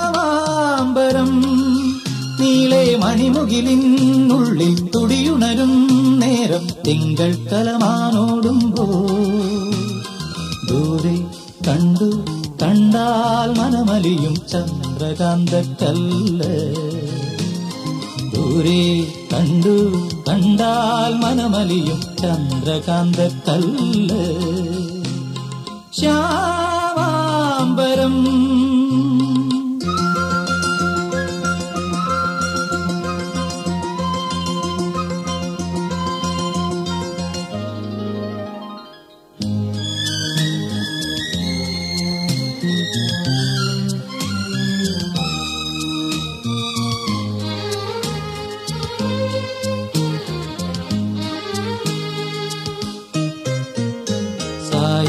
ശ്യാമാംബരം നീളെ മണിമുകിലിൻ ഉള്ളിൽ തുടിയുണരും നേരം തിങ്കൾ തലമാനോടുമ്പോ ദൂരെ കണ്ടു കണ്ടാൽ മനമലിയും ചന്ദ്രകാന്തക്കല്ല് ദൂരെ കണ്ടു കണ്ടാൽ മനമലിയും ചന്ദ്രകാന്തക്കല്ല് ശ്യാ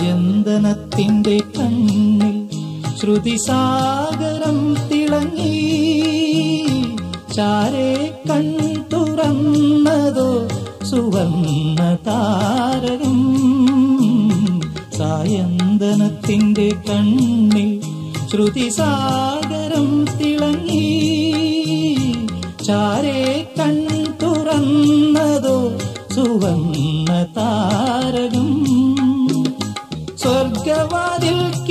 സായന്തനത്തിന്റെ കണ്ണിൽ ശ്രുതിസാഗരം തിളങ്ങി. ചാരേ കൺ തുറന്നതോ സുവർണ താരകം സായന്തനത്തിന്റെ കണ്ണിൽ ശ്രുതിസാഗരം തിളങ്ങി. ചാരേ കൺ തുറന്നതോ സുവർണ താരകം. സ്വർഗവാതിൽ